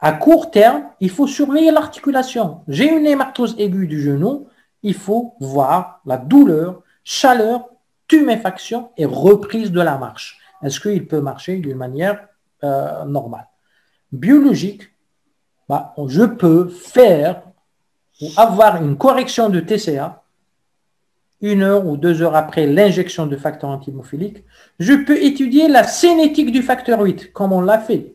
À court terme, il faut surveiller l'articulation. J'ai une hématose aiguë du genou, il faut voir la douleur, chaleur, tuméfaction et reprise de la marche. Est-ce qu'il peut marcher d'une manière euh, normale? Biologique, bah, je peux faire ou avoir une correction de TCA une heure ou deux heures après l'injection de facteur antimophilique, je peux étudier la cinétique du facteur 8, comme on l'a fait.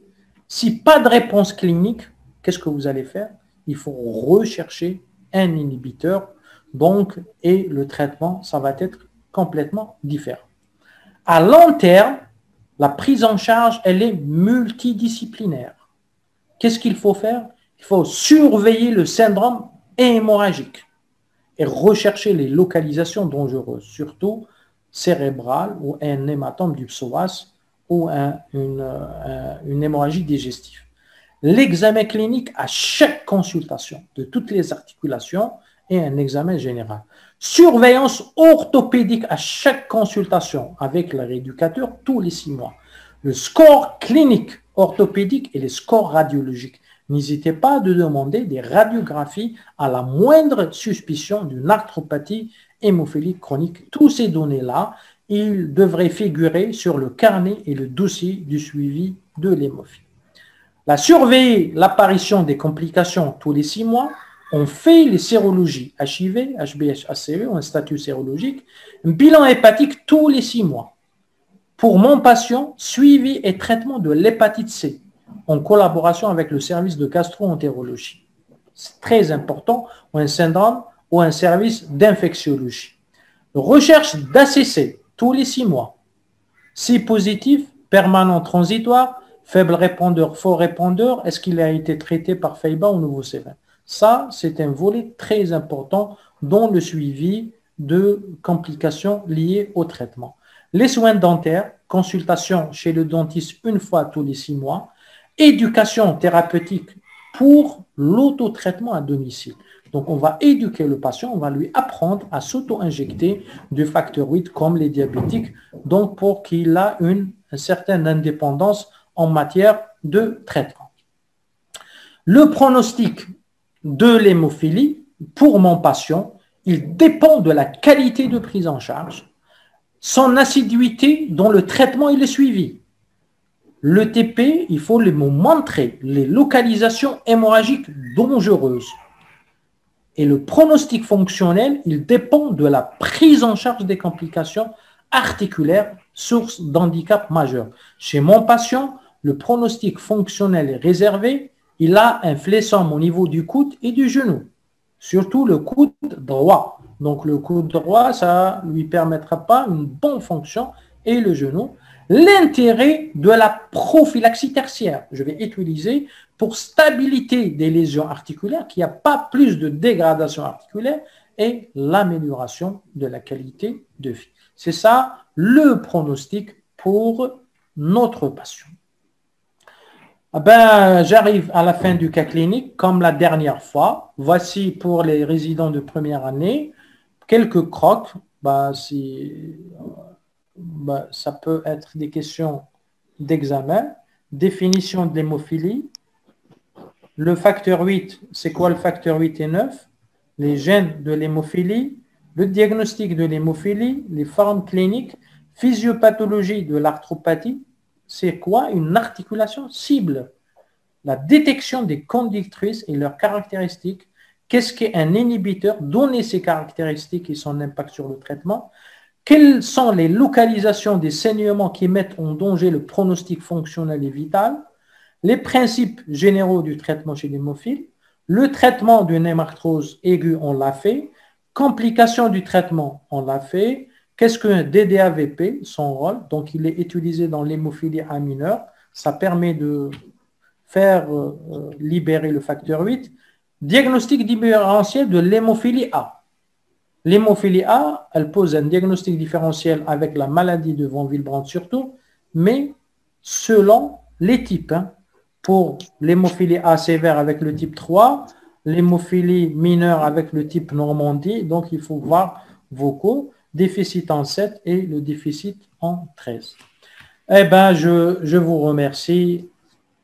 Si pas de réponse clinique, qu'est-ce que vous allez faire? Il faut rechercher un inhibiteur, donc, et le traitement, ça va être complètement différent. À long terme, la prise en charge, elle est multidisciplinaire. Qu'est-ce qu'il faut faire? Il faut surveiller le syndrome hémorragique et rechercher les localisations dangereuses, surtout cérébrales ou un hématome du psoas ou une, une hémorragie digestive. L'examen clinique à chaque consultation de toutes les articulations et un examen général. Surveillance orthopédique à chaque consultation avec le rééducateur tous les six mois. Le score clinique orthopédique et les scores radiologiques. N'hésitez pas à demander des radiographies à la moindre suspicion d'une arthropathie hémophilique chronique. Tous ces données-là, ils devraient figurer sur le carnet et le dossier du suivi de l'hémophilie. La surveiller l'apparition des complications tous les six mois, on fait les sérologies HIV, HBH, HCV, un statut sérologique, un bilan hépatique tous les six mois. Pour mon patient, suivi et traitement de l'hépatite C en collaboration avec le service de gastro-entérologie. C'est très important, ou un syndrome ou un service d'infectiologie. Recherche d'ACC les six mois. Si positif, permanent transitoire, faible répondeur, faux répondeur, est-ce qu'il a été traité par FEIBA ou nouveau sévère ça, c'est un volet très important dans le suivi de complications liées au traitement. Les soins dentaires, consultation chez le dentiste une fois tous les six mois, éducation thérapeutique pour l'autotraitement à domicile. Donc, on va éduquer le patient, on va lui apprendre à s'auto-injecter du facteur 8 comme les diabétiques, donc pour qu'il ait une, certaine indépendance en matière de traitement. Le pronostic de l'hémophilie, pour mon patient, il dépend de la qualité de prise en charge, son assiduité dans le traitement et le suivi. Le TP, il faut lui montrer les localisations hémorragiques dangereuses. Et le pronostic fonctionnel, il dépend de la prise en charge des complications articulaires, source d'handicap majeur. Chez mon patient, le pronostic fonctionnel est réservé il a un fléchon au niveau du coude et du genou, surtout le coude droit. Donc le coude droit, ça ne lui permettra pas une bonne fonction et le genou. L'intérêt de la prophylaxie tertiaire, je vais utiliser pour stabilité des lésions articulaires, qu'il n'y a pas plus de dégradation articulaire et l'amélioration de la qualité de vie. C'est ça le pronostic pour notre patient. Ah ben, j'arrive à la fin du cas clinique, comme la dernière fois. Voici pour les résidents de première année quelques crocs. Bah, ça peut être des questions d'examen. Définition de l'hémophilie. Le facteur 8, c'est quoi le facteur 8 et 9 Les gènes de l'hémophilie. Le diagnostic de l'hémophilie. Les formes cliniques. Physiopathologie de l'arthropathie c'est quoi une articulation cible? La détection des conductrices et leurs caractéristiques. Qu'est-ce qu'est un inhibiteur? Donner ses caractéristiques et son impact sur le traitement. Quelles sont les localisations des saignements qui mettent en danger le pronostic fonctionnel et vital? Les principes généraux du traitement chez l'hémophile. Le traitement d'une hémarthrose aiguë, on l'a fait. Complications du traitement, on l'a fait. Qu'est-ce qu'un DDAVP Son rôle, donc il est utilisé dans l'hémophilie A mineure. Ça permet de faire euh, euh, libérer le facteur 8. Diagnostic différentiel de l'hémophilie A. L'hémophilie A, elle pose un diagnostic différentiel avec la maladie de Von Willebrand surtout, mais selon les types. Hein. Pour l'hémophilie A sévère avec le type 3, l'hémophilie mineure avec le type Normandie, donc il faut voir vos cours déficit en 7 et le déficit en 13. Eh bien, je, je vous remercie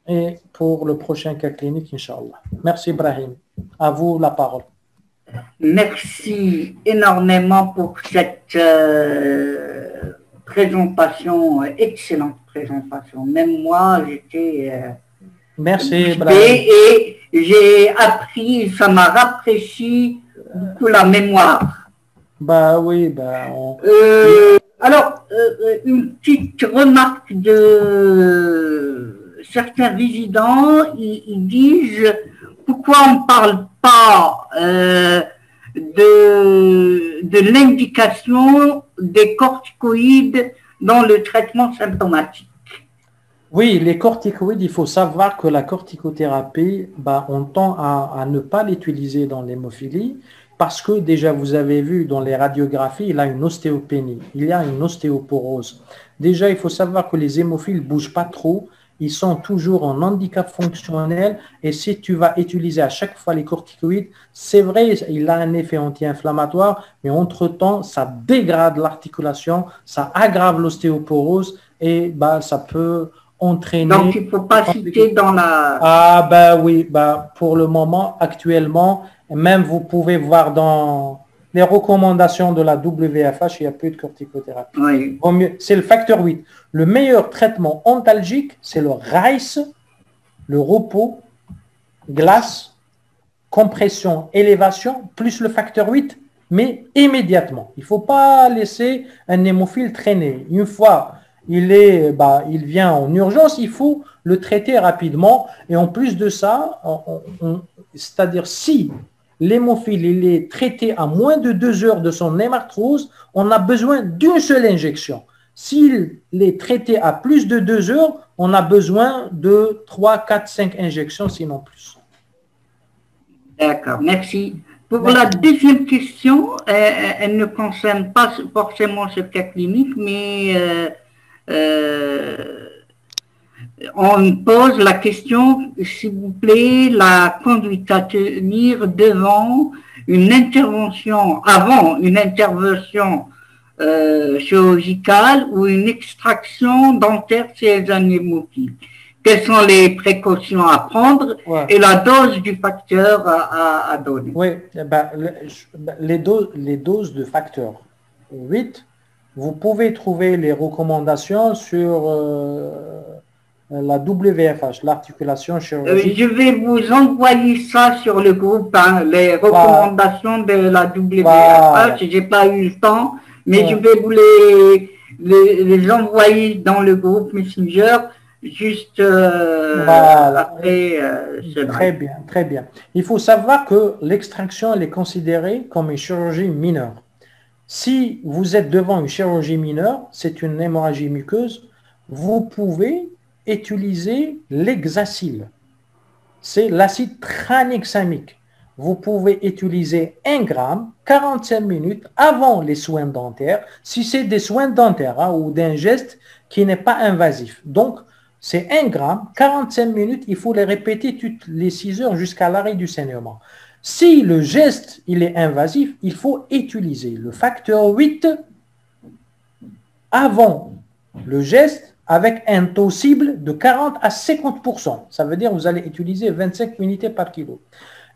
et pour le prochain cas clinique, Inch'Allah. Merci, Ibrahim. À vous la parole. Merci énormément pour cette euh, présentation, excellente présentation. Même moi, j'étais... Euh, Merci. Et j'ai appris, ça m'a rafraîchi beaucoup la mémoire. Bah oui, bah. Euh, alors, euh, une petite remarque de certains résidents, ils, disent pourquoi on ne parle pas euh, de, de l'indication des corticoïdes dans le traitement symptomatique? Oui, les corticoïdes, il faut savoir que la corticothérapie, bah, on tend à, ne pas l'utiliser dans l'hémophilie parce que déjà vous avez vu dans les radiographies, il a une ostéopénie, il y a une ostéoporose. Déjà, il faut savoir que les hémophiles bougent pas trop, ils sont toujours en handicap fonctionnel et si tu vas utiliser à chaque fois les corticoïdes, c'est vrai, il a un effet anti-inflammatoire, mais entre-temps, ça dégrade l'articulation, ça aggrave l'ostéoporose et bah, ça peut entraîner... Donc, il ne faut pas citer dans la... Ah ben oui, bah, pour le moment, actuellement, même vous pouvez voir dans les recommandations de la WFH, il n'y a plus de corticothérapie. C'est le facteur 8. Le meilleur traitement ontalgique, c'est le RICE, le repos, glace, compression, élévation, plus le facteur 8, mais immédiatement. Il ne faut pas laisser un hémophile traîner. Une fois il, est, bah, il vient en urgence, il faut le traiter rapidement. Et en plus de ça, c'est-à-dire si l'hémophile il est traité à moins de deux heures de son hémarthrose, on a besoin d'une seule injection. S'il est traité à plus de deux heures, on a besoin de 3, 4, 5 injections, sinon plus. D'accord, merci. Pour la deuxième question, euh, elle ne concerne pas forcément ce cas clinique, mais euh, euh, on pose la question, s'il vous plaît, la conduite à tenir devant une intervention, avant une intervention euh, chirurgicale ou une extraction dentaire chez un hémophile. Quelles sont les précautions à prendre et la dose du facteur à, donner? Oui, eh ben, ben, les, doses, les doses de facteur 8, vous pouvez trouver les recommandations sur... Euh, la WFH, l'articulation chirurgicale. je vais vous envoyer ça sur le groupe, hein, les recommandations de la WFH. Je n'ai pas eu le temps, mais je vais vous les, les, envoyer dans le groupe Messenger juste euh, après euh, Très bien, très bien. Il faut savoir que l'extraction, elle est considérée comme une chirurgie mineure. Si vous êtes devant une chirurgie mineure, c'est une hémorragie muqueuse, vous pouvez utiliser l'hexacyle. C'est l'acide tranexamique. Vous pouvez utiliser 1 gramme 45 minutes avant les soins dentaires, si c'est des soins dentaires hein, ou d'un geste qui n'est pas invasif. Donc, c'est 1 gramme 45 minutes, il faut les répéter toutes les 6 heures jusqu'à l'arrêt du saignement. Si le geste est invasif, il faut utiliser le facteur 8 avant le geste avec un taux cible de 40 à 50%. Ça veut dire que vous allez utiliser 25 unités par kilo.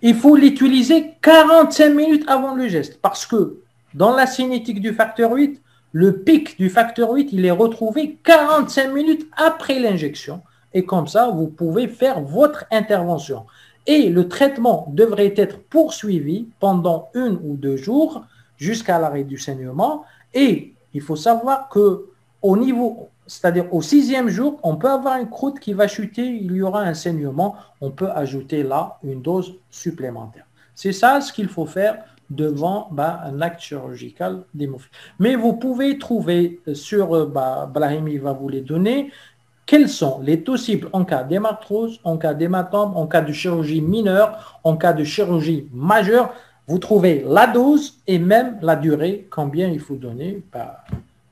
Il faut l'utiliser 45 minutes avant le geste parce que dans la cinétique du facteur 8, le pic du facteur 8, il est retrouvé 45 minutes après l'injection. Et comme ça, vous pouvez faire votre intervention. Et le traitement devrait être poursuivi pendant une ou deux jours jusqu'à l'arrêt du saignement. Et il faut savoir que au niveau, c'est-à-dire au sixième jour, on peut avoir une croûte qui va chuter, il y aura un saignement, on peut ajouter là une dose supplémentaire. C'est ça ce qu'il faut faire devant bah, un acte chirurgical d'hémophilie. Mais vous pouvez trouver sur, euh, bah, va vous les donner, quels sont les taux cibles en cas d'hémarthrose, en cas d'hématome, en cas de chirurgie mineure, en cas de chirurgie majeure? Vous trouvez la dose et même la durée, combien il faut donner? Bah,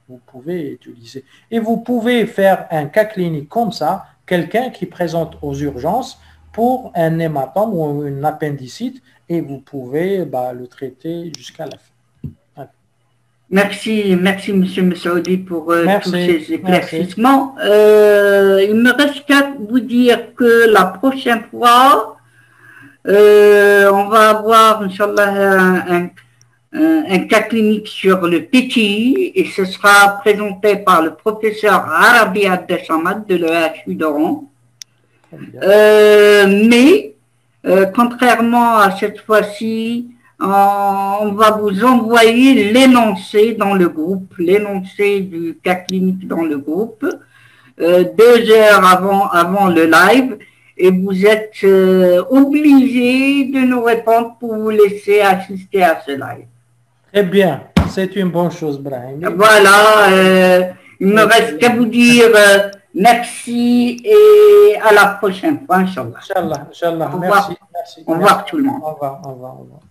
vous pouvez utiliser. Et vous pouvez faire un cas clinique comme ça, quelqu'un qui présente aux urgences pour un hématome ou une appendicite et vous pouvez bah, le traiter jusqu'à la fin. Merci, merci Monsieur Messaoudi pour euh, tous ces éclaircissements. Euh, il me reste qu'à vous dire que la prochaine fois, euh, on va avoir, Inch'Allah, un un, cas clinique sur le petit et ce sera présenté par le professeur Arabi Abdesamad de l'EHU d'Oran. Mais, contrairement à cette fois-ci, on va vous envoyer l'énoncé dans le groupe, l'énoncé du cas clinique dans le groupe, euh, deux heures avant, avant le live, et vous êtes obligé de nous répondre pour vous laisser assister à ce live. Eh bien, c'est une bonne chose, Brian. Voilà, euh, il me reste qu'à vous dire euh, merci et à la prochaine fois, Inch'Allah. Inch'Allah, Inch'Allah. Merci, merci. Au revoir tout le monde. Au revoir, au revoir, au revoir.